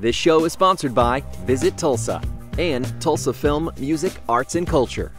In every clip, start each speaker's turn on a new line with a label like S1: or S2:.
S1: This show is sponsored by Visit Tulsa and Tulsa Film, Music, Arts, and Culture.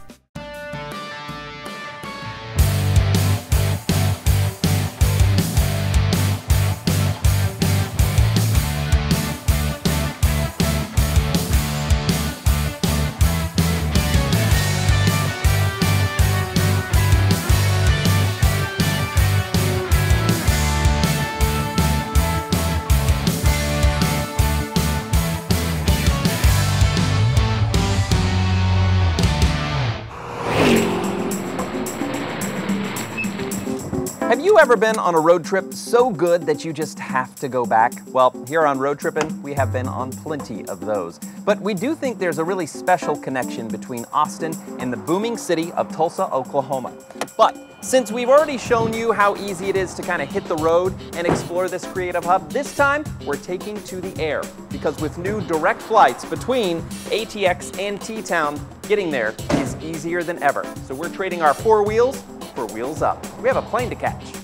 S2: Ever been on a road trip so good that you just have to go back? Well, here on Road Trippin', we have been on plenty of those. But we do think there's a really special connection between Austin and the booming city of Tulsa, Oklahoma. But since we've already shown you how easy it is to kind of hit the road and explore this creative hub, this time we're taking to the air. Because with new direct flights between ATX and T-Town, getting there is easier than ever. So we're trading our four wheels for wheels up. We have a plane to catch.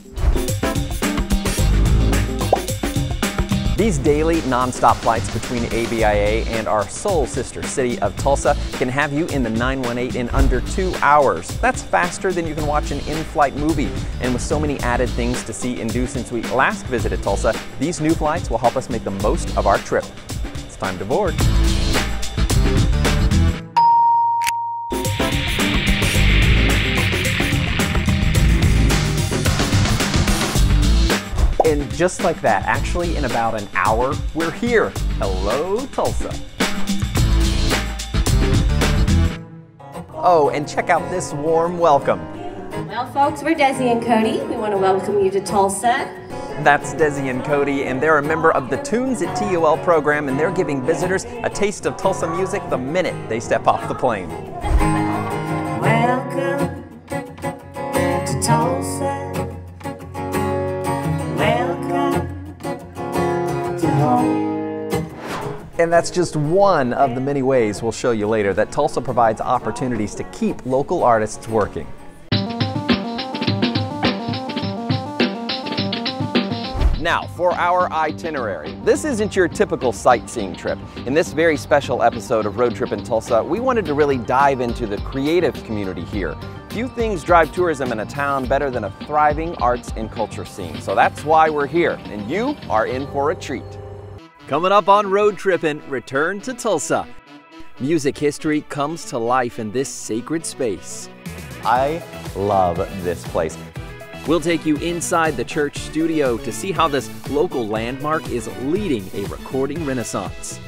S2: These daily nonstop flights between ABIA and our soul sister city of Tulsa can have you in the 918 in under two hours. That's faster than you can watch an in-flight movie. And with so many added things to see and do since we last visited Tulsa, these new flights will help us make the most of our trip. It's time to board. And just like that, actually in about an hour, we're here. Hello, Tulsa. Oh, and check out this warm welcome.
S3: Well, folks, we're Desi and Cody. We want to welcome you to Tulsa.
S2: That's Desi and Cody, and they're a member of the Tunes at TUL program, and they're giving visitors a taste of Tulsa music the minute they step off the plane.
S3: Welcome to Tulsa.
S2: And that's just one of the many ways we'll show you later that Tulsa provides opportunities to keep local artists working. Now, for our itinerary. This isn't your typical sightseeing trip. In this very special episode of Road Trippin' Tulsa, we wanted to really dive into the creative community here. Few things drive tourism in a town better than a thriving arts and culture scene. So that's why we're here, and you are in for a treat.
S1: Coming up on Road Trippin', return to Tulsa. Music history comes to life in this sacred space.
S2: I love this place.
S1: We'll take you inside the church studio to see how this local landmark is leading a recording renaissance.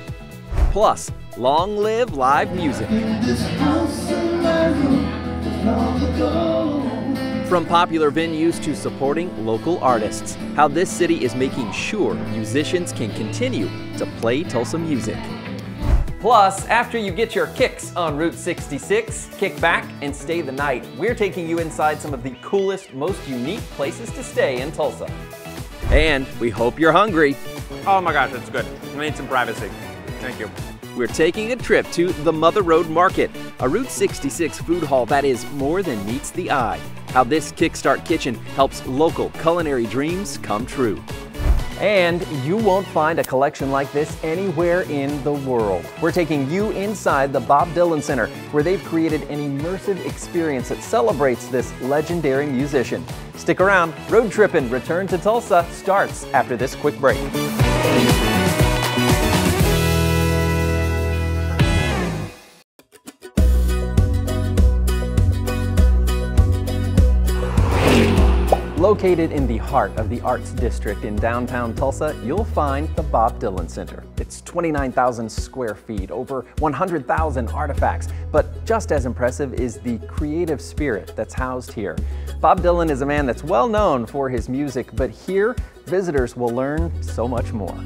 S1: Plus, long live live music. From popular venues to supporting local artists, how this city is making sure musicians can continue to play Tulsa music.
S2: Plus, after you get your kicks on Route 66, kick back and stay the night. We're taking you inside some of the coolest, most unique places to stay in Tulsa.
S1: And we hope you're hungry.
S4: Oh my gosh, it's good. I need some privacy. Thank you.
S1: We're taking a trip to the Mother Road Market, a Route 66 food hall that is more than meets the eye. How this Kickstart Kitchen helps local culinary dreams come true.
S2: And you won't find a collection like this anywhere in the world. We're taking you inside the Bob Dylan Center, where they've created an immersive experience that celebrates this legendary musician. Stick around, Road Trippin' Return to Tulsa starts after this quick break. Located in the heart of the Arts District in downtown Tulsa, you'll find the Bob Dylan Center. It's 29,000 square feet, over 100,000 artifacts, but just as impressive is the creative spirit that's housed here. Bob Dylan is a man that's well known for his music, but here, visitors will learn so much more.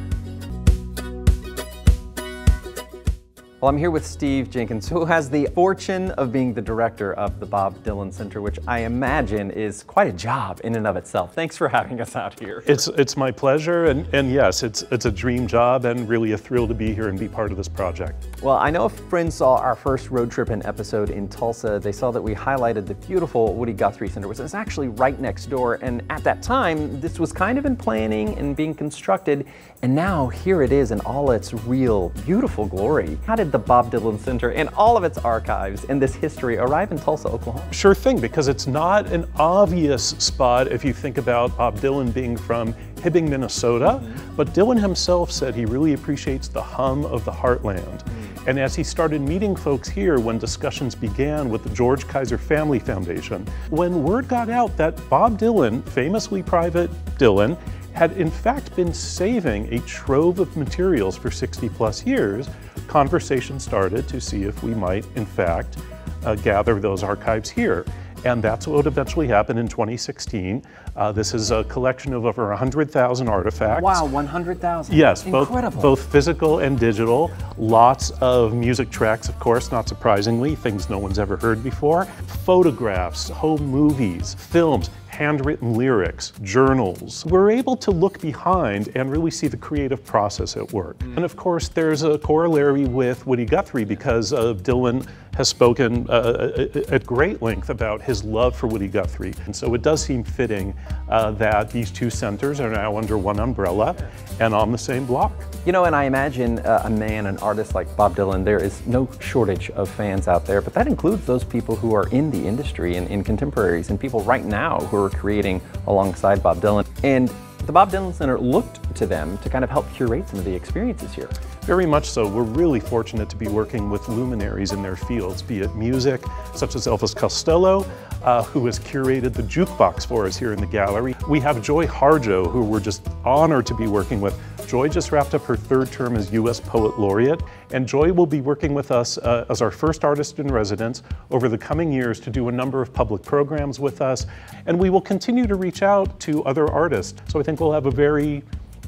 S2: Well, I'm here with Steve Jenkins, who has the fortune of being the director of the Bob Dylan Center, which I imagine is quite a job in and of itself. Thanks for having us out here.
S5: It's, it's my pleasure, and, and yes, it's, it's a dream job and really a thrill to be here and be part of this project.
S2: Well, I know if friends saw our first road trip and episode in Tulsa, they saw that we highlighted the beautiful Woody Guthrie Center, which is actually right next door. And at that time, this was kind of in planning and being constructed. And now here it is in all its real, beautiful glory. How did the Bob Dylan Center and all of its archives and this history arrive in Tulsa, Oklahoma?
S5: Sure thing, because it's not an obvious spot if you think about Bob Dylan being from Hibbing, Minnesota, mm-hmm. but Dylan himself said he really appreciates the hum of the heartland. Mm-hmm. And as he started meeting folks here when discussions began with the George Kaiser Family Foundation, when word got out that Bob Dylan, famously private Dylan, had in fact been saving a trove of materials for 60 plus years, conversation started to see if we might, in fact, uh, gather those archives here. And that's what eventually happened in 2016. Uh, this is a collection of over 100,000 artifacts.
S2: Wow, 100,000.
S5: Yes,
S2: Incredible.
S5: both, both physical and digital. Lots of music tracks, of course, not surprisingly, things no one's ever heard before. Photographs, home movies, films, handwritten lyrics, journals. We're able to look behind and really see the creative process at work. Mm. And of course, there's a corollary with Woody Guthrie because of Dylan has spoken uh, uh, uh, at great length about his love for Woody Guthrie. And so it does seem fitting uh, that these two centers are now under one umbrella and on the same block.
S2: You know, and I imagine uh, a man, an artist like Bob Dylan, there is no shortage of fans out there, but that includes those people who are in the industry and in contemporaries and people right now who are creating alongside Bob Dylan. And the Bob Dylan Center looked to them to kind of help curate some of the experiences here.
S5: Very much so. We're really fortunate to be working with luminaries in their fields, be it music, such as Elvis Costello, uh, who has curated the jukebox for us here in the gallery. We have Joy Harjo, who we're just honored to be working with. Joy just wrapped up her third term as U.S. Poet Laureate, and Joy will be working with us uh, as our first artist in residence over the coming years to do a number of public programs with us, and we will continue to reach out to other artists. So I think we'll have a very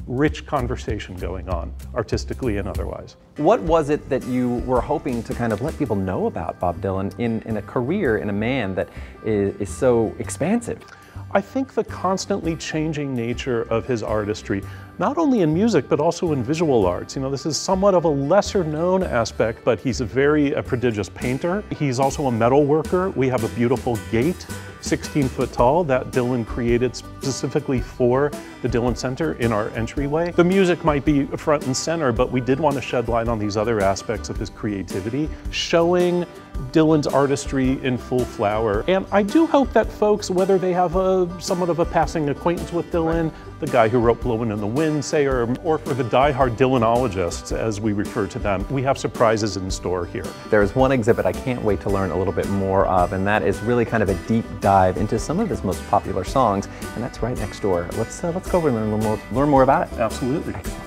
S5: rich conversation going on, artistically and otherwise.
S2: What was it that you were hoping to kind of let people know about Bob Dylan in, in a career, in a man that is, is so expansive?
S5: I think the constantly changing nature of his artistry, not only in music, but also in visual arts. You know, this is somewhat of a lesser known aspect, but he's a very a prodigious painter. He's also a metal worker. We have a beautiful gate 16 foot tall that Dylan created specifically for the Dylan Center in our entryway. The music might be front and center, but we did want to shed light on these other aspects of his creativity, showing Dylan's artistry in full flower. And I do hope that folks, whether they have a somewhat of a passing acquaintance with Dylan, the guy who wrote Blowin' in the Wind, say, or, or for the die-hard Dylanologists, as we refer to them, we have surprises in store here.
S2: There's one exhibit I can't wait to learn a little bit more of, and that is really kind of a deep dive into some of his most popular songs, and that's right next door. Let's, uh, let's go over and learn more, learn more about it.
S5: Absolutely.
S2: Excellent.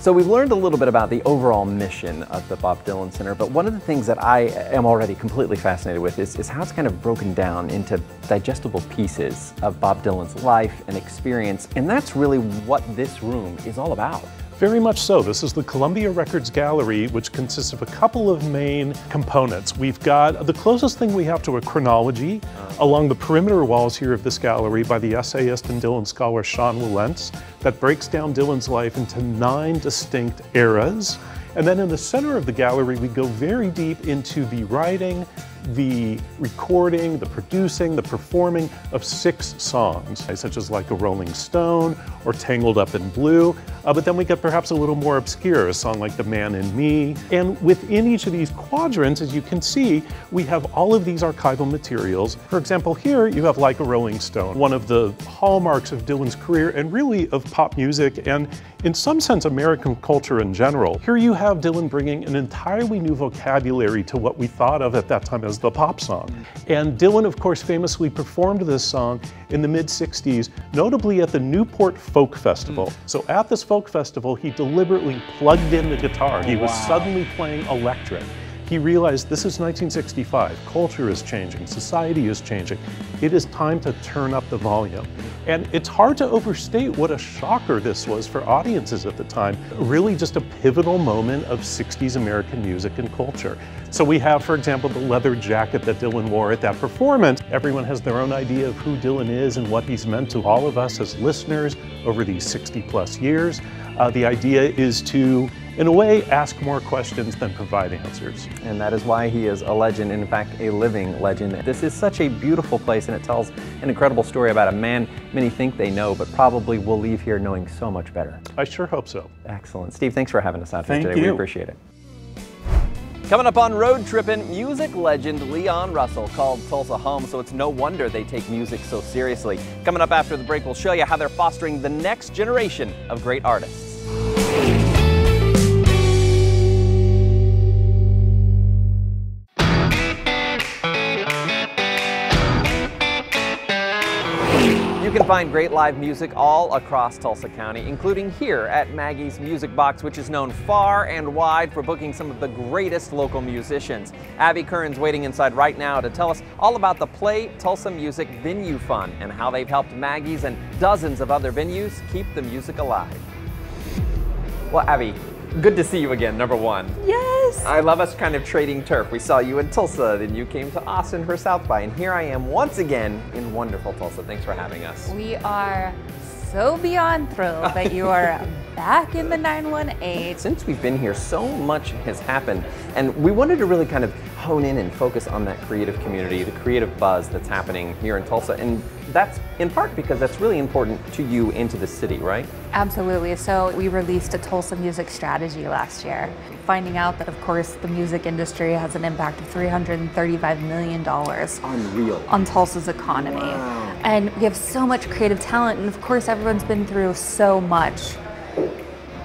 S2: So we've learned a little bit about the overall mission of the Bob Dylan Center, but one of the things that I am already completely fascinated with is, is how it's kind of broken down into digestible pieces of Bob Dylan's life and experience, and that's really what this room is all about.
S5: Very much so. This is the Columbia Records Gallery, which consists of a couple of main components. We've got the closest thing we have to a chronology uh-huh. along the perimeter walls here of this gallery by the essayist and Dylan scholar Sean Wilentz that breaks down Dylan's life into nine distinct eras. And then in the center of the gallery, we go very deep into the writing, the recording, the producing, the performing of six songs, such as Like a Rolling Stone or Tangled Up in Blue. Uh, but then we get perhaps a little more obscure, a song like The Man in Me. And within each of these quadrants, as you can see, we have all of these archival materials. For example, here you have Like a Rolling Stone, one of the hallmarks of Dylan's career and really of pop music and in some sense American culture in general. Here you have Dylan bringing an entirely new vocabulary to what we thought of at that time as the pop song. And Dylan, of course, famously performed this song in the mid 60s, notably at the Newport Folk Festival. Mm. So at this folk festival, he deliberately plugged in the guitar. He was suddenly playing electric. He realized this is 1965, culture is changing, society is changing. It is time to turn up the volume. And it's hard to overstate what a shocker this was for audiences at the time. Really just a pivotal moment of 60s American music and culture. So we have, for example, the leather jacket that Dylan wore at that performance. Everyone has their own idea of who Dylan is and what he's meant to all of us as listeners over these 60 plus years. Uh, the idea is to in a way, ask more questions than provide answers.
S2: And that is why he is a legend, in fact, a living legend. This is such a beautiful place, and it tells an incredible story about a man many think they know, but probably will leave here knowing so much better.
S5: I sure hope so.
S2: Excellent. Steve, thanks for having us out
S6: Thank
S2: here today.
S6: You.
S2: We appreciate it. Coming up on Road Trippin', music legend Leon Russell called Tulsa home, so it's no wonder they take music so seriously. Coming up after the break, we'll show you how they're fostering the next generation of great artists. You can find great live music all across Tulsa County, including here at Maggie's Music Box, which is known far and wide for booking some of the greatest local musicians. Abby Kurin's waiting inside right now to tell us all about the Play Tulsa Music Venue Fund and how they've helped Maggie's and dozens of other venues keep the music alive. Well, Abby, good to see you again, number one.
S7: Yes.
S2: I love us kind of trading turf. We saw you in Tulsa, then you came to Austin for South by, and here I am once again in wonderful Tulsa. Thanks for having us.
S7: We are so beyond thrilled that you are back in the 918.
S2: Since we've been here, so much has happened, and we wanted to really kind of hone in and focus on that creative community, the creative buzz that's happening here in Tulsa, and that's in part because that's really important to you and to the city, right?
S7: Absolutely. So we released a Tulsa music strategy last year, finding out that, of course, the music industry has an impact of $335 million
S2: Unreal.
S7: on Tulsa's economy. And we have so much creative talent, and of course, everyone's been through so much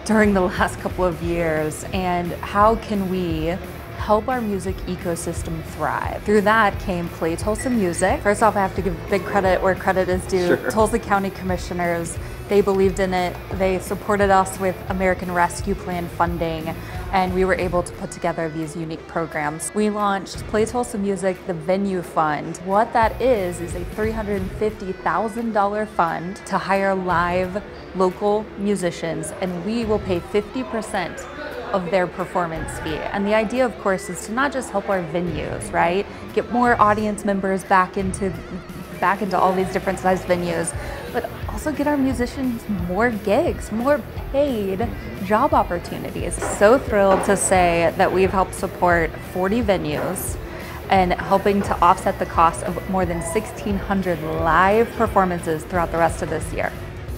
S7: during the last couple of years. And how can we help our music ecosystem thrive? Through that came Play Tulsa Music. First off, I have to give big credit where credit is due.
S2: Sure.
S7: Tulsa County Commissioners, they believed in it. They supported us with American Rescue Plan funding, and we were able to put together these unique programs. We launched Play Tulsa Music, the Venue Fund. What that is, is a $350,000 fund to hire live local musicians, and we will pay 50% of their performance fee. And the idea, of course, is to not just help our venues, right? Get more audience members back into back into all these different sized venues, but also get our musicians more gigs, more paid job opportunities. So thrilled to say that we've helped support 40 venues and helping to offset the cost of more than 1,600 live performances throughout the rest of this year.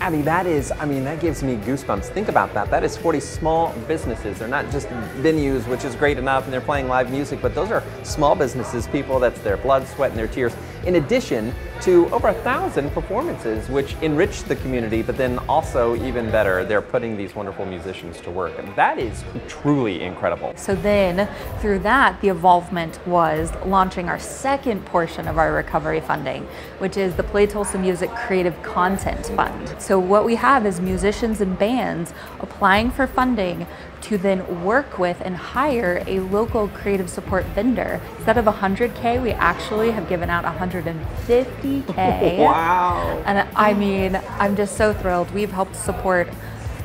S2: Abby, that is, I mean, that gives me goosebumps. Think about that. That is 40 small businesses. They're not just venues, which is great enough, and they're playing live music, but those are small businesses, people that's their blood, sweat, and their tears, in addition to over a thousand performances, which enrich the community, but then also, even better, they're putting these wonderful musicians to work. And that is truly incredible.
S7: So then, through that, the involvement was launching our second portion of our recovery funding, which is the Play Tulsa Music Creative Content Fund. So what we have is musicians and bands applying for funding to then work with and hire a local creative support vendor. Instead of 100K, we actually have given out 150K.
S2: Wow.
S7: And I mean, I'm just so thrilled. We've helped support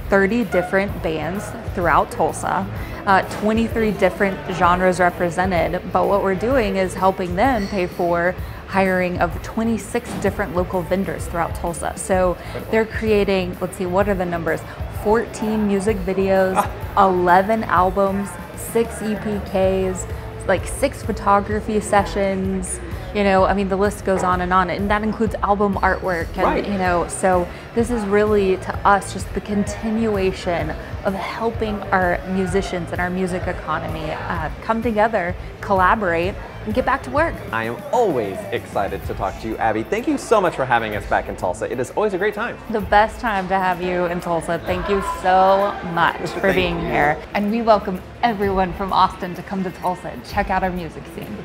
S7: 30 different bands throughout Tulsa, uh, 23 different genres represented. But what we're doing is helping them pay for hiring of 26 different local vendors throughout Tulsa. So they're creating, let's see, what are the numbers? 14 music videos, 11 albums, six EPKs, like six photography sessions. You know, I mean, the list goes on and on, and that includes album artwork. And,
S2: Right.
S7: you know, so this is really to us just the continuation of helping our musicians and our music economy uh, come together, collaborate, and get back to work.
S2: I am always excited to talk to you, Abby. Thank you so much for having us back in Tulsa. It is always a great time.
S7: The best time to have you in Tulsa. Thank you so much for being
S2: you.
S7: here. And we welcome everyone from Austin to come to Tulsa and check out our music scene.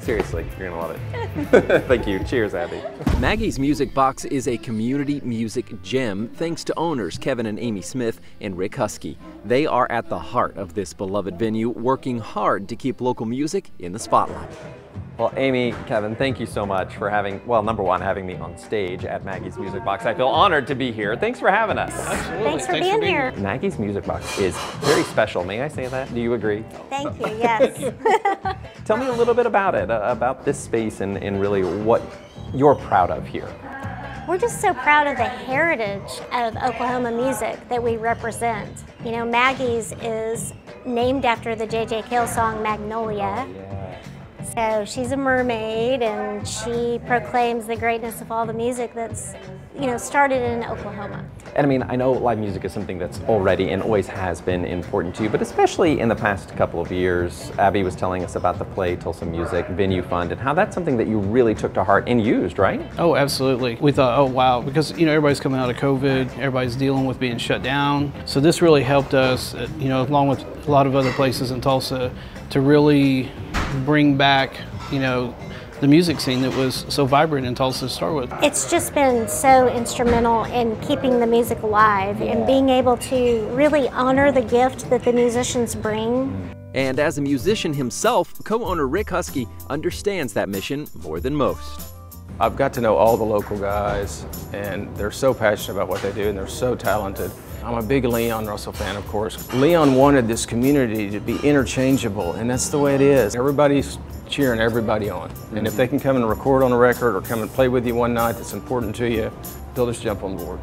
S2: Seriously, you're gonna love it. Thank you. Cheers, Abby.
S1: Maggie's Music Box is a community music gem thanks to owners Kevin and Amy Smith and Rick Husky. They are at the heart of this beloved venue, working hard to keep local music in the spotlight.
S2: Well, Amy, Kevin, thank you so much for having, well, number one, having me on stage at Maggie's Music Box. I feel honored to be here. Thanks for having us.
S6: Thanks for being here.
S2: Maggie's Music Box is very special. May I say that? Do you agree?
S6: Thank you, yes.
S2: Tell me a little bit about it, uh, about this space and, and really what you're proud of here.
S6: We're just so proud of the heritage of Oklahoma music that we represent. You know, Maggie's is named after the J.J. Cale song Magnolia. So she's a mermaid and she proclaims the greatness of all the music that's, you know, started in Oklahoma.
S2: And I mean, I know live music is something that's already and always has been important to you, but especially in the past couple of years, Abby was telling us about the Play Tulsa Music Venue Fund and how that's something that you really took to heart and used, right?
S8: Oh, absolutely. We thought, oh, wow, because, you know, everybody's coming out of COVID, everybody's dealing with being shut down. So this really helped us, uh, you know, along with a lot of other places in Tulsa, to really bring back, you know, the music scene that was so vibrant in Tulsa to start with.
S6: It's just been so instrumental in keeping the music alive and being able to really honor the gift that the musicians bring.
S1: And as a musician himself, co owner Rick Husky understands that mission more than most.
S9: I've got to know all the local guys, and they're so passionate about what they do, and they're so talented. I'm a big Leon Russell fan, of course. Leon wanted this community to be interchangeable, and that's the way it is. Everybody's cheering everybody on. And if they can come and record on a record or come and play with you one night that's important to you, they'll just jump on board.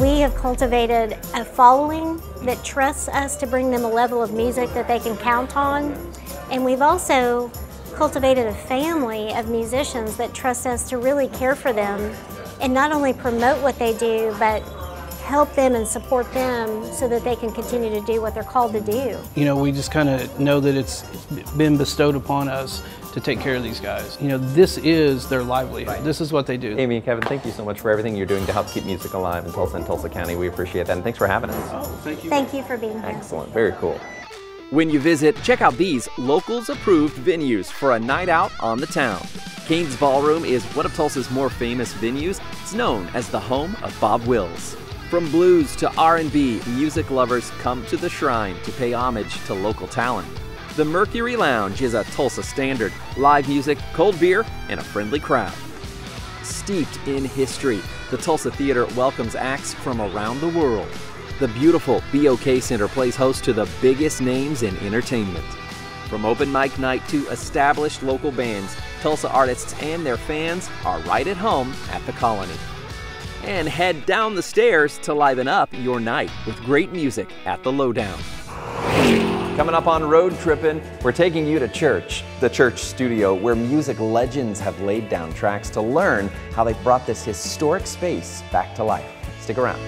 S6: We have cultivated a following that trusts us to bring them a level of music that they can count on. And we've also cultivated a family of musicians that trust us to really care for them and not only promote what they do, but help them and support them so that they can continue to do what they're called to do.
S8: You know, we just kind of know that it's been bestowed upon us to take care of these guys. You know, this is their livelihood. This is what they do.
S2: Amy and Kevin, thank you so much for everything you're doing to help keep music alive in Tulsa and Tulsa County. We appreciate that, and thanks for having us.
S8: Oh, thank you.
S6: Thank you for being here.
S2: Excellent, very cool.
S1: When you visit, check out these locals approved venues for a night out on the town. Cain's Ballroom is one of Tulsa's more famous venues. It's known as the home of Bob Wills. From blues to R&B, music lovers come to the shrine to pay homage to local talent. The Mercury Lounge is a Tulsa standard, live music, cold beer, and a friendly crowd. Steeped in history, the Tulsa Theater welcomes acts from around the world. The beautiful BOK Center plays host to the biggest names in entertainment. From open mic night to established local bands, Tulsa artists and their fans are right at home at the Colony. And head down the stairs to liven up your night with great music at the Lowdown.
S2: Coming up on Road Trippin', we're taking you to church, the church studio where music legends have laid down tracks to learn how they've brought this historic space back to life. Stick around.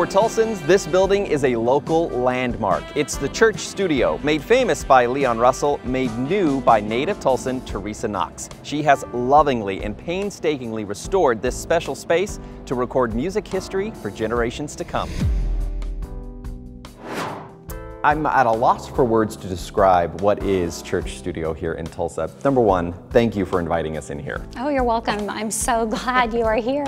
S2: For Tulsans, this building is a local landmark. It's the church studio, made famous by Leon Russell, made new by native Tulsan Teresa Knox. She has lovingly and painstakingly restored this special space to record music history for generations to come. I'm at a loss for words to describe what is Church Studio here in Tulsa. Number one, thank you for inviting us in here.
S6: Oh, you're welcome. I'm so glad you are here.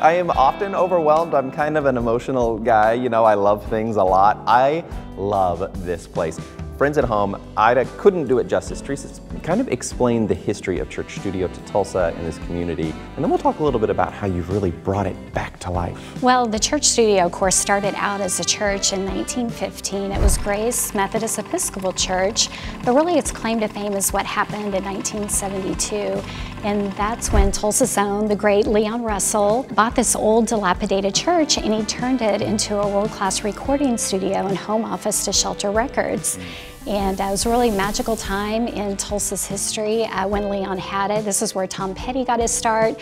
S2: I am often overwhelmed. I'm kind of an emotional guy. You know, I love things a lot. I love this place. Friends at home, Ida couldn't do it justice. Teresa, kind of explain the history of Church Studio to Tulsa and this community, and then we'll talk a little bit about how you've really brought it back to life.
S10: Well, the Church Studio, of course, started out as a church in 1915. It was Grace Methodist Episcopal Church, but really its claim to fame is what happened in 1972. And that's when Tulsa's own, the great Leon Russell, bought this old dilapidated church and he turned it into a world-class recording studio and home office to Shelter Records. And uh, it was a really magical time in Tulsa's history uh, when Leon had it. This is where Tom Petty got his start.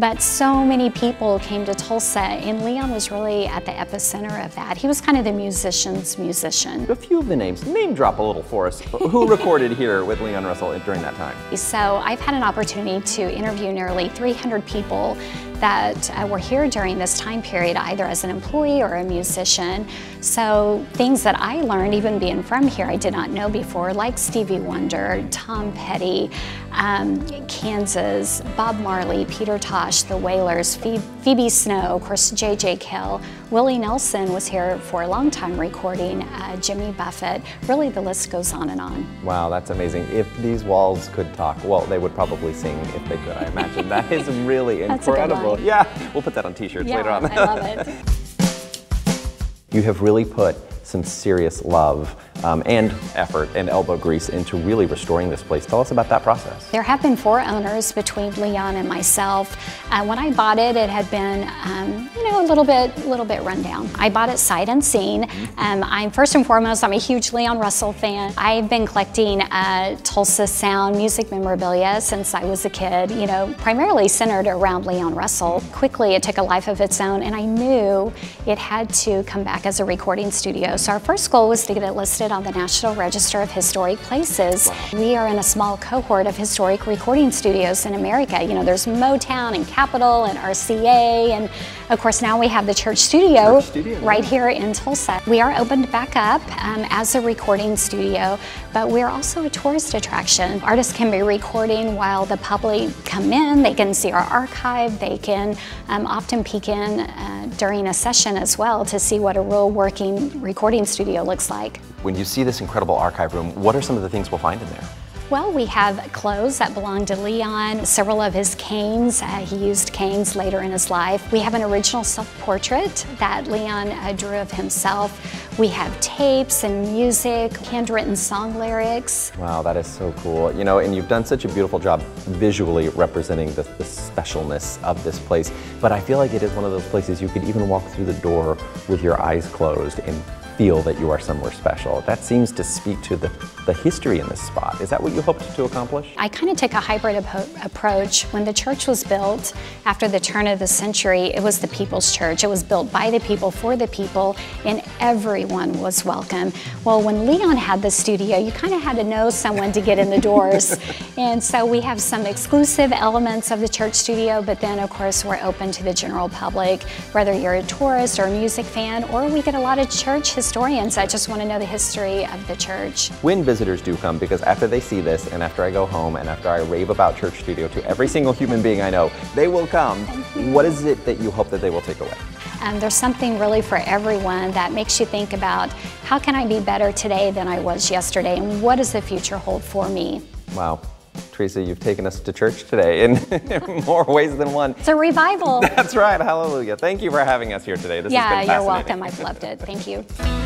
S10: But so many people came to Tulsa, and Leon was really at the epicenter of that. He was kind of the musician's musician.
S2: A few of the names, name drop a little for us. Who recorded here with Leon Russell during that time?
S10: So I've had an opportunity to interview nearly 300 people that uh, were here during this time period, either as an employee or a musician. So things that I learned, even being from here, I did not know before, like Stevie Wonder, Tom Petty, um, Kansas, Bob Marley, Peter Tosh, The Wailers, Phoebe Snow, of course, J.J. Cale. Willie Nelson was here for a long time recording, uh, Jimmy Buffett. Really, the list goes on and on.
S2: Wow, that's amazing. If these walls could talk, well, they would probably sing if they could, I imagine. that is really incredible. Yeah, we'll put that on t-shirts
S10: yeah,
S2: later on.
S10: I love it.
S2: You have really put some serious love um, and effort and elbow grease into really restoring this place. Tell us about that process.
S10: There have been four owners between Leon and myself. Uh, when I bought it, it had been, um, you know, a little bit, a little bit rundown. I bought it sight unseen. Um, I'm first and foremost, I'm a huge Leon Russell fan. I've been collecting uh, Tulsa Sound music memorabilia since I was a kid. You know, primarily centered around Leon Russell. Quickly, it took a life of its own, and I knew it had to come back as a recording studio. So our first goal was to get it listed listed on the National Register of Historic Places. Wow. We are in a small cohort of historic recording studios in America. You know, there's Motown and Capitol and RCA, and of course now we have the Church Studio, Church studio right yeah. here in Tulsa. We are opened back up um, as a recording studio, but we're also a tourist attraction. Artists can be recording while the public come in. They can see our archive. They can um, often peek in uh, during a session as well to see what a real working recording studio looks like.
S2: When you see this incredible archive room, what are some of the things we'll find in there?
S10: Well, we have clothes that belong to Leon, several of his canes. Uh, he used canes later in his life. We have an original self-portrait that Leon uh, drew of himself. We have tapes and music, handwritten song lyrics.
S2: Wow, that is so cool. You know, and you've done such a beautiful job visually representing the, the specialness of this place. But I feel like it is one of those places you could even walk through the door with your eyes closed and feel that you are somewhere special. That seems to speak to the, the history in this spot. Is that what you hoped to accomplish?
S10: I kind of took a hybrid approach. When the church was built after the turn of the century, it was the people's church. It was built by the people, for the people, and everyone was welcome. Well, when Leon had the studio, you kind of had to know someone to get in the doors. and so we have some exclusive elements of the church studio, but then of course we're open to the general public, whether you're a tourist or a music fan, or we get a lot of church history historians that just want to know the history of the church.
S2: When visitors do come, because after they see this and after I go home and after I rave about Church Studio to every single human being I know, they will come. What is it that you hope that they will take away?
S10: Um, there's something really for everyone that makes you think about how can I be better today than I was yesterday and what does the future hold for me?
S2: Wow. Teresa, you've taken us to church today in more ways than one.
S10: It's a revival.
S2: That's right. Hallelujah. Thank you for having us here today. This
S10: yeah, you're welcome. I've loved it. Thank you.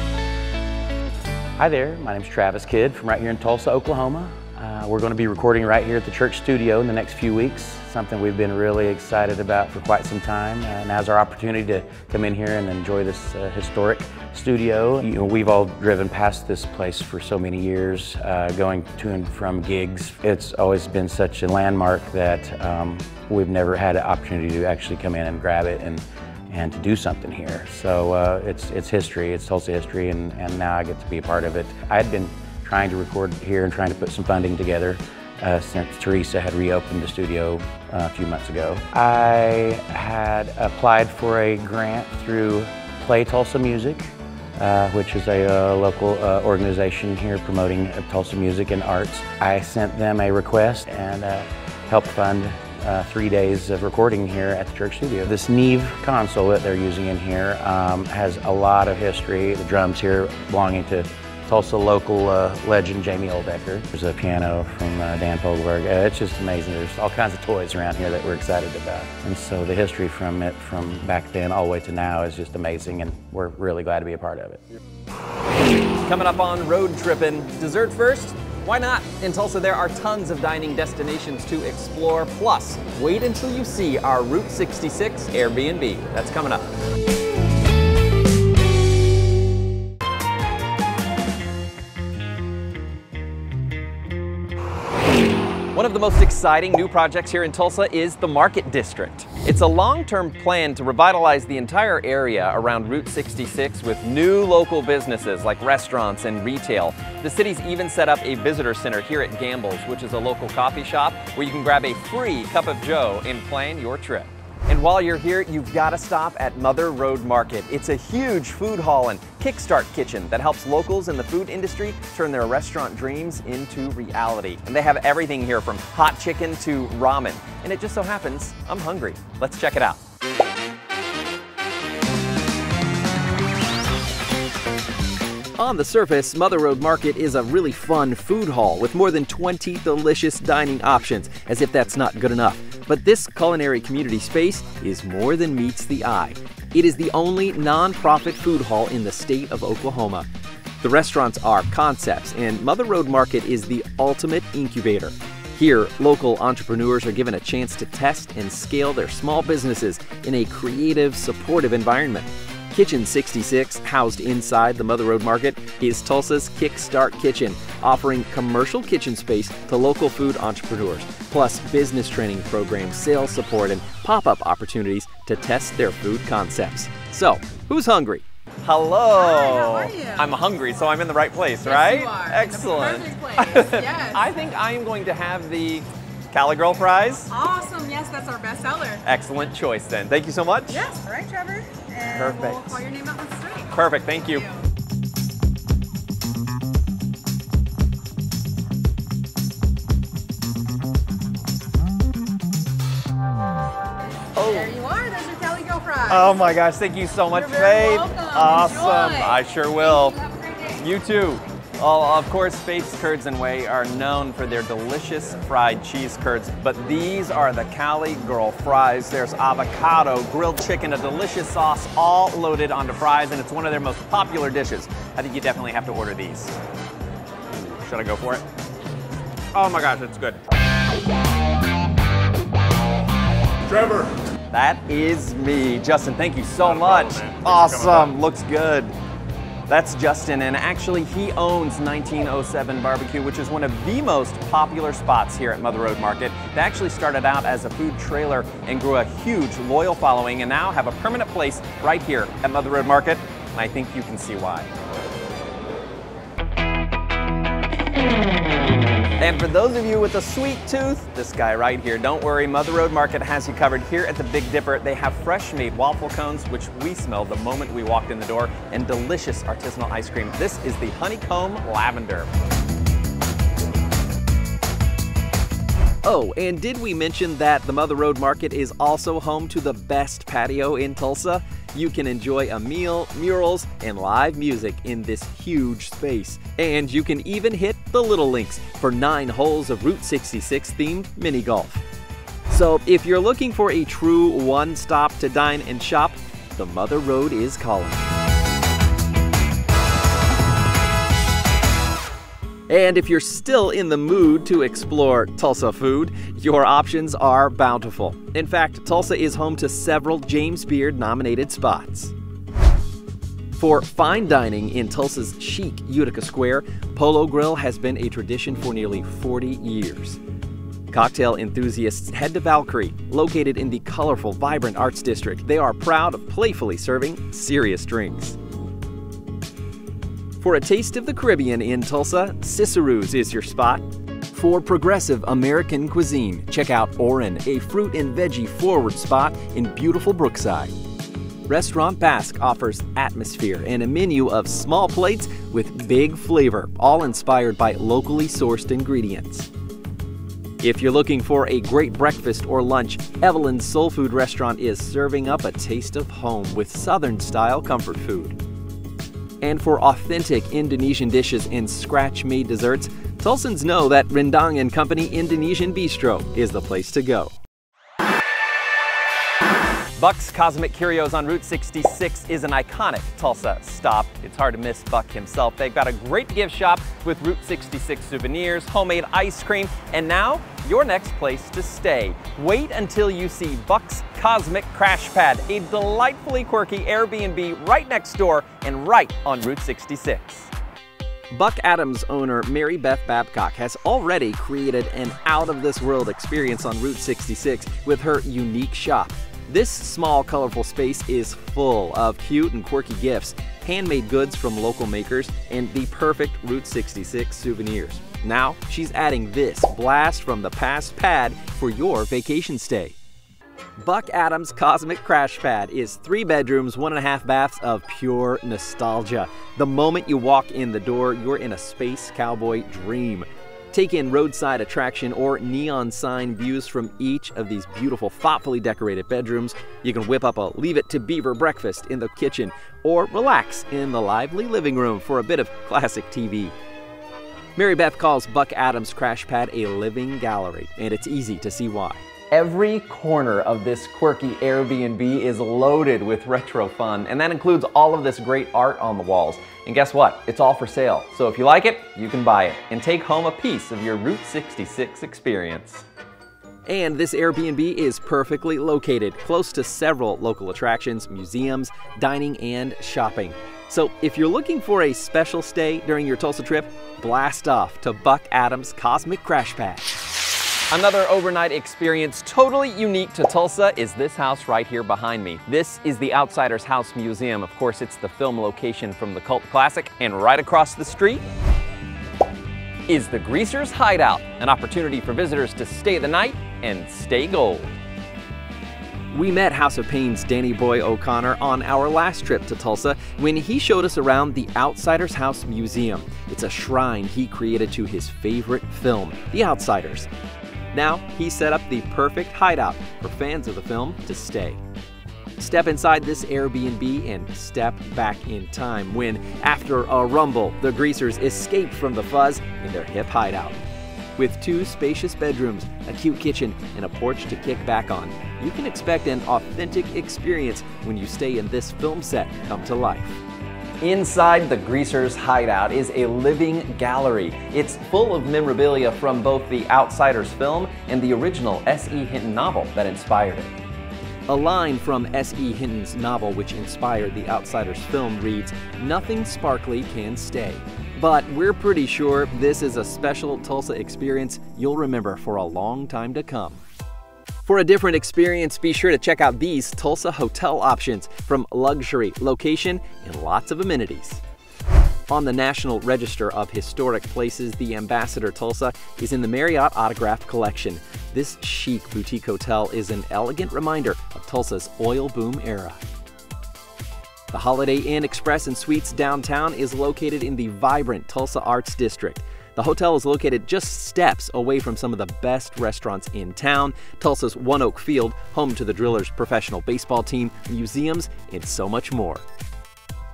S11: Hi there. My name is Travis Kidd from right here in Tulsa, Oklahoma. Uh, we're going to be recording right here at the church studio in the next few weeks, something we've been really excited about for quite some time. Uh, now's our opportunity to come in here and enjoy this uh, historic studio. You know, we've all driven past this place for so many years, uh, going to and from gigs. It's always been such a landmark that um, we've never had an opportunity to actually come in and grab it and and to do something here. So uh, it's, it's history, it's Tulsa history, and, and now I get to be a part of it. I had been trying to record here and trying to put some funding together uh, since Teresa had reopened the studio uh, a few months ago. I had applied for a grant through Play Tulsa Music, uh, which is a uh, local uh, organization here promoting Tulsa music and arts. I sent them a request and uh, helped fund uh, three days of recording here at the church studio. This Neve console that they're using in here um, has a lot of history. The drums here belonging to Tulsa local uh, legend Jamie Oldaker. There's a piano from uh, Dan Fogelberg. Uh, it's just amazing. There's all kinds of toys around here that we're excited about. And so the history from it from back then all the way to now is just amazing and we're really glad to be a part of it.
S1: Coming up on Road Trippin', dessert first? Why not? In Tulsa, there are tons of dining destinations to explore. Plus, wait until you see our Route 66 Airbnb. That's coming up. One of the most exciting new projects here in Tulsa is the Market District. It's a long-term plan to revitalize the entire area around Route 66 with new local businesses like restaurants and retail. The city's even set up a visitor center here at Gamble's, which is a local coffee shop where you can grab a free cup of joe and plan your trip.
S12: And while you're here, you've got to stop at Mother Road Market. It's a huge food hall and kickstart kitchen that helps locals in the food industry turn their restaurant dreams into reality. And they have everything here from hot chicken to ramen. And it just so happens I'm hungry. Let's check it out.
S2: On the surface, Mother Road Market is a really fun food hall with more than 20 delicious dining options, as if that's not good enough. But this culinary community space is more than meets the eye. It is the only non-profit food hall in the state of Oklahoma. The restaurants are concepts, and Mother Road Market is the ultimate incubator. Here, local entrepreneurs are given a chance to test and scale their small businesses in a creative, supportive environment. Kitchen 66, housed inside the Mother Road Market, is Tulsa's Kickstart Kitchen, offering commercial kitchen space to local food entrepreneurs, plus business training programs, sales support, and pop up opportunities to test their food concepts. So, who's hungry?
S12: Hello.
S13: Hi, how are you?
S12: I'm hungry, so I'm in the right place,
S13: Yes,
S12: right?
S13: you are. In the
S12: Excellent.
S13: perfect place, yes.
S12: I think I am going to have the Cali Girl fries.
S13: Awesome. Yes, that's our best seller.
S12: Excellent choice then. Thank you so much.
S13: Yes. All right, Trevor. And
S12: Perfect.
S13: We'll call your name out on the street.
S12: Perfect. Thank you.
S13: There you are. Your Cali Girl fries.
S12: Oh my gosh, thank you so much,
S13: You're
S12: Faith. Awesome.
S13: Enjoy.
S12: I sure will.
S13: Have a great day.
S12: You too. Oh, of course, Faith's Curds and Whey are known for their delicious fried cheese curds, but these are the Cali Girl fries. There's avocado, grilled chicken, a delicious sauce, all loaded onto fries, and it's one of their most popular dishes. I think you definitely have to order these. Should I go for it?
S14: Oh my gosh, it's good.
S12: Trevor. That is me. Justin, thank you so much.
S14: problem, man. Thanks for coming
S12: awesome. Looks good. That's Justin, and actually, he owns 1907 Barbecue, which is one of the most popular spots here at Mother Road Market. They actually started out as a food trailer and grew a huge loyal following, and now have a permanent place right here at Mother Road Market. And I think you can see why. And for those of you with a sweet tooth, this guy right here, don't worry, Mother Road Market has you covered. Here at the Big Dipper, they have fresh made waffle cones, which we smelled the moment we walked in the door, and delicious artisanal ice cream. This is the Honeycomb Lavender.
S2: Oh, and did we mention that the Mother Road Market is also home to the best patio in Tulsa? You can enjoy a meal, murals, and live music in this huge space. And you can even hit the Little Links for nine holes of Route 66 themed mini golf. So if you're looking for a true one stop to dine and shop, the Mother Road is calling. And if you're still in the mood to explore Tulsa food, your options are bountiful. In fact, Tulsa is home to several James Beard nominated spots. For fine dining in Tulsa's chic Utica Square, Polo Grill has been a tradition for nearly 40 years. Cocktail enthusiasts head to Valkyrie, located in the colorful, vibrant arts district. They are proud of playfully serving serious drinks. For a taste of the Caribbean in Tulsa, Cicero's is your spot. For progressive American cuisine, check out Oren, a fruit and veggie forward spot in beautiful Brookside. Restaurant Basque offers atmosphere and a menu of small plates with big flavor, all inspired by locally sourced ingredients. If you're looking for a great breakfast or lunch, Evelyn's Soul Food Restaurant is serving up a taste of home with Southern style comfort food. And for authentic Indonesian dishes and scratch made desserts, Tulsans know that Rendang and Company Indonesian Bistro is the place to go.
S12: Buck's Cosmic Curios on Route 66 is an iconic Tulsa stop. It's hard to miss Buck himself. They've got a great gift shop with Route 66 souvenirs, homemade ice cream, and now your next place to stay. Wait until you see Buck's Cosmic Crash Pad, a delightfully quirky Airbnb right next door and right on Route 66.
S2: Buck Atom's owner Mary Beth Babcock has already created an out of this world experience on Route 66 with her unique shop. This small, colorful space is full of cute and quirky gifts, handmade goods from local makers, and the perfect Route 66 souvenirs. Now, she's adding this blast from the past pad for your vacation stay. Buck Atom's Cosmic Crash Pad is three bedrooms, one and a half baths of pure nostalgia. The moment you walk in the door, you're in a space cowboy dream. Take in roadside attraction or neon sign views from each of these beautiful, thoughtfully decorated bedrooms. You can whip up a Leave It to Beaver breakfast in the kitchen or relax in the lively living room for a bit of classic TV. Mary Beth calls Buck Atom's Crash Pad a living gallery, and it's easy to see why.
S15: Every corner of this quirky Airbnb is loaded with retro fun, and that includes all of this great art on the walls. And guess what? It's all for sale. So if you like it, you can buy it and take home a piece of your Route 66 experience.
S2: And this Airbnb is perfectly located, close to several local attractions, museums, dining, and shopping. So if you're looking for a special stay during your Tulsa trip, blast off to Buck Atom's Cosmic Crash Pad.
S15: Another overnight experience totally unique to Tulsa is this house right here behind me. This is the Outsiders House Museum. Of course, it's the film location from the cult classic. And right across the street is the Greasers Hideout, an opportunity for visitors to stay the night and stay gold.
S2: We met House of Pain's Danny Boy O'Connor on our last trip to Tulsa when he showed us around the Outsiders House Museum. It's a shrine he created to his favorite film, The Outsiders. Now, he set up the perfect hideout for fans of the film to stay. Step inside this Airbnb and step back in time when, after a rumble, the greasers escape from the fuzz in their hip hideout. With two spacious bedrooms, a cute kitchen, and a porch to kick back on, you can expect an authentic experience when you stay in this film set come to life.
S15: Inside the Greasers Hideout is a living gallery. It's full of memorabilia from both the Outsiders film and the original S.E. Hinton novel that inspired it.
S2: A line from S.E. Hinton's novel, which inspired the Outsiders film, reads Nothing sparkly can stay. But we're pretty sure this is a special Tulsa experience you'll remember for a long time to come. For a different experience, be sure to check out these Tulsa hotel options from luxury, location, and lots of amenities. On the National Register of Historic Places, the Ambassador Tulsa is in the Marriott Autograph Collection. This chic boutique hotel is an elegant reminder of Tulsa's oil boom era. The Holiday Inn Express and Suites downtown is located in the vibrant Tulsa Arts District. The hotel is located just steps away from some of the best restaurants in town, Tulsa's ONEOK Field, home to the Drillers' professional baseball team, museums, and so much more.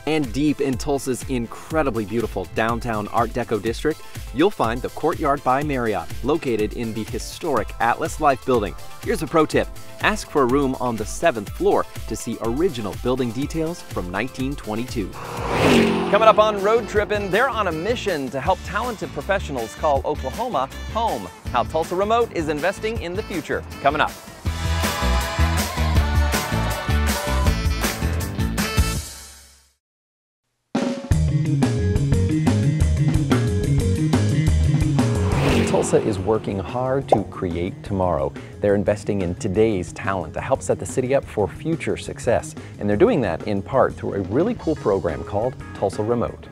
S2: And deep in Tulsa's incredibly beautiful downtown Art Deco district, you'll find the Courtyard by Marriott, located in the historic Atlas Life building. Here's a pro tip ask for a room on the seventh floor to see original building details from 1922.
S15: Coming up on Road Trippin', they're on a mission to help talented professionals call Oklahoma home. How Tulsa Remote is investing in the future. Coming up. Tulsa is working hard to create tomorrow. They're investing in today's talent to help set the city up for future success. And they're doing that in part through a really cool program called Tulsa Remote.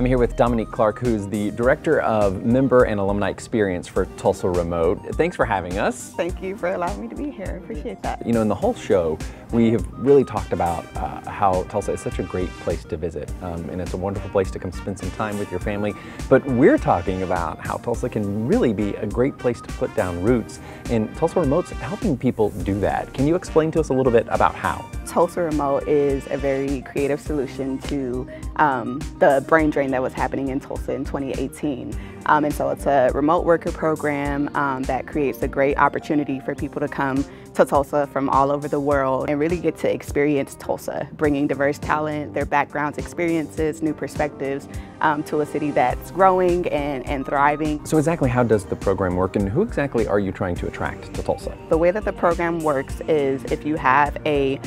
S15: I'm here with Dominique Clark, who's the Director of Member and Alumni Experience for Tulsa Remote. Thanks for having us.
S16: Thank you for allowing me to be here. I Appreciate that.
S15: You know, in the whole show, we have really talked about uh, how Tulsa is such a great place to visit, um, and it's a wonderful place to come spend some time with your family. But we're talking about how Tulsa can really be a great place to put down roots, and Tulsa Remote's helping people do that. Can you explain to us a little bit about how?
S16: Tulsa Remote is a very creative solution to um, the brain drain that was happening in Tulsa in 2018. Um, and so it's a remote worker program um, that creates a great opportunity for people to come to Tulsa from all over the world and really get to experience Tulsa, bringing diverse talent, their backgrounds, experiences, new perspectives um, to a city that's growing and, and thriving.
S15: So exactly how does the program work and who exactly are you trying to attract to Tulsa?
S16: The way that the program works is if you have a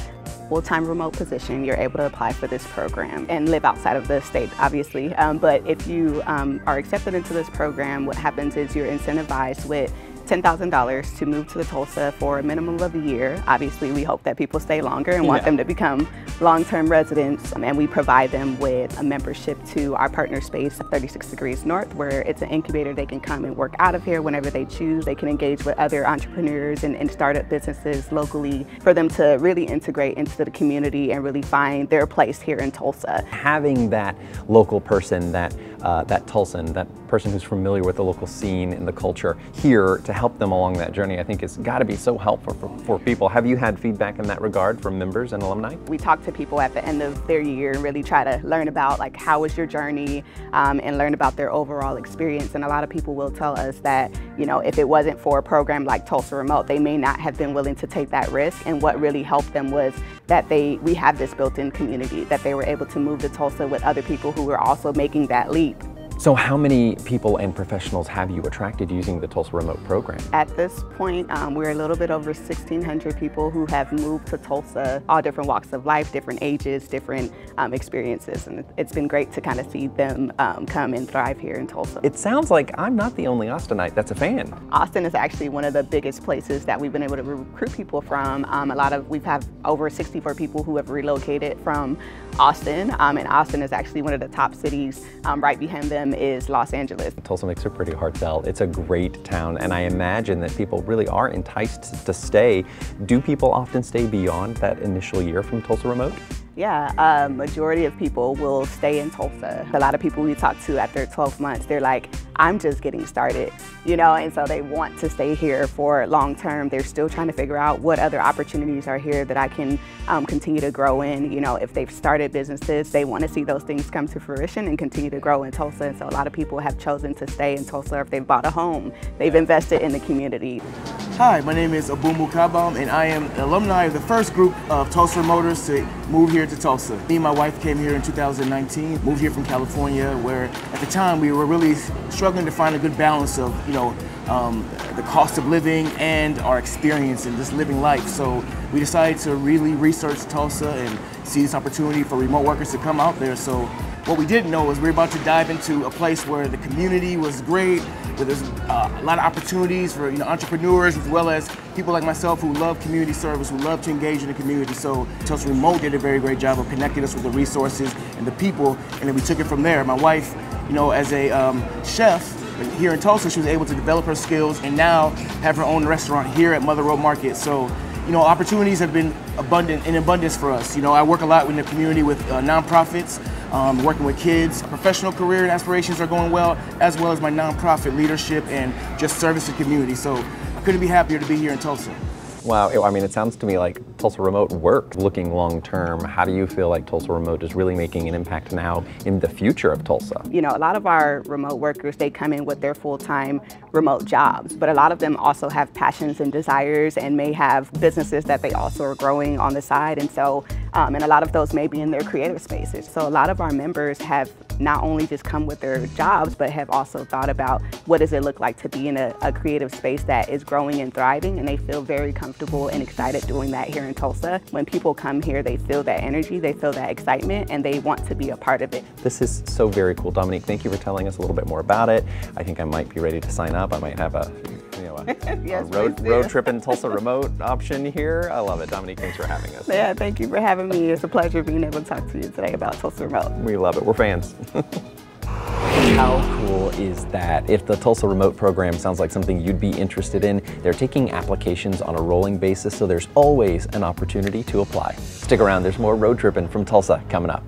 S16: full-time remote position, you're able to apply for this program and live outside of the state, obviously. Um, but if you um, are accepted into this program, what happens is you're incentivized with $10,000 to move to the Tulsa for a minimum of a year. Obviously, we hope that people stay longer and want
S2: Yeah.
S16: them to become long-term residents. Um, And we provide them with a membership to our partner space, 36 Degrees North, where it's an incubator. They can come and work out of here whenever they choose. They can engage with other entrepreneurs and, and startup businesses locally for them to really integrate into the community and really find their place here in Tulsa.
S2: Having that local person, that uh, that Tulsan, that person who's familiar with the local scene and the culture here to help them along that journey, I think it's got to be so helpful for, for people. Have you had feedback in that regard from members and alumni?
S16: We talk to people at the end of their year and really try to learn about like how was your journey um, and learn about their overall experience. And a lot of people will tell us that you know if it wasn't for a program like Tulsa Remote, they may not have been willing to take that risk. And what really helped them was that they we have this built-in community that they were able to move to Tulsa with other people who were also making that leap.
S2: So, how many people and professionals have you attracted using the Tulsa Remote program?
S16: At this point, um, we're a little bit over 1,600 people who have moved to Tulsa, all different walks of life, different ages, different um, experiences, and it's been great to kind of see them um, come and thrive here in Tulsa.
S2: It sounds like I'm not the only Austinite that's a fan.
S16: Austin is actually one of the biggest places that we've been able to recruit people from. Um, a lot of we've have over 64 people who have relocated from Austin, um, and Austin is actually one of the top cities. Um, right behind them is Los Angeles.
S2: Tulsa makes a pretty hard sell. It's a great town, and I imagine that people really are enticed to stay. Do people often stay beyond that initial year from Tulsa Remote?
S16: Yeah, a majority of people will stay in Tulsa. A lot of people we talk to after 12 months, they're like, I'm just getting started, you know, and so they want to stay here for long term. They're still trying to figure out what other opportunities are here that I can um, continue to grow in. You know, if they've started businesses, they want to see those things come to fruition and continue to grow in Tulsa. And so a lot of people have chosen to stay in Tulsa if they've bought a home, they've invested in the community.
S17: Hi, my name is Abumu Kabam, and I am an alumni of the first group of Tulsa Remoters to move here to Tulsa. Me and my wife came here in 2019, moved here from California, where at the time we were really struggling to find a good balance of, you know, um, the cost of living and our experience in just living life. So we decided to really research Tulsa and see this opportunity for remote workers to come out there. So what we didn't know was we were about to dive into a place where the community was great, where there's uh, a lot of opportunities for you know entrepreneurs as well as people like myself who love community service, who love to engage in the community. So Tulsa Remote did a very great job of connecting us with the resources and the people, and then we took it from there. My wife, you know, as a um, chef here in Tulsa, she was able to develop her skills and now have her own restaurant here at Mother Road Market. So you know, opportunities have been abundant in abundance for us. You know, I work a lot in the community with uh, nonprofits, um, working with kids. Professional career and aspirations are going well, as well as my nonprofit leadership and just service to community. So I couldn't be happier to be here in Tulsa.
S2: Wow, I mean, it sounds to me like Tulsa Remote worked. Looking long term, how do you feel like Tulsa Remote is really making an impact now in the future of Tulsa?
S16: You know, a lot of our remote workers, they come in with their full-time remote jobs, but a lot of them also have passions and desires and may have businesses that they also are growing on the side. And so, um, and a lot of those may be in their creative spaces. So a lot of our members have not only just come with their jobs, but have also thought about what does it look like to be in a, a creative space that is growing and thriving, and they feel very comfortable and excited doing that here in Tulsa. When people come here, they feel that energy, they feel that excitement, and they want to be a part of it.
S2: This is so very cool. Dominique, thank you for telling us a little bit more about it. I think I might be ready to sign up. I might have a, you know, a,
S16: Yes,
S2: a road, road trip in Tulsa remote option here. I love it. Dominique, thanks for having us.
S16: Yeah, thank you for having me. It's a pleasure being able to talk to you today about Tulsa Remote.
S2: We love it. We're fans. How cool is that? If the Tulsa Remote program sounds like something you'd be interested in, they're taking applications on a rolling basis, so there's always an opportunity to apply. Stick around, there's more road tripping from Tulsa coming up.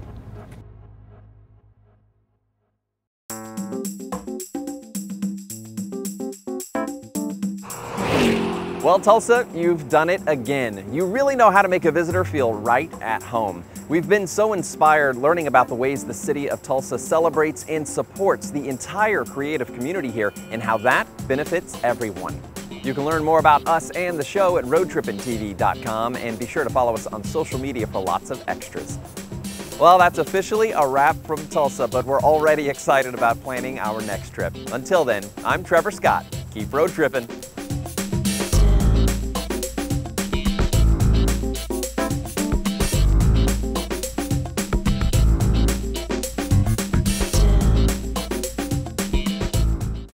S2: Well, Tulsa, you've done it again. You really know how to make a visitor feel right at home. We've been so inspired learning about the ways the city of Tulsa celebrates and supports the entire creative community here and how that benefits everyone. You can learn more about us and the show at roadtrippintv.com and be sure to follow us on social media for lots of extras. Well, that's officially a wrap from Tulsa, but we're already excited about planning our next trip. Until then, I'm Trevor Scott. Keep road tripping.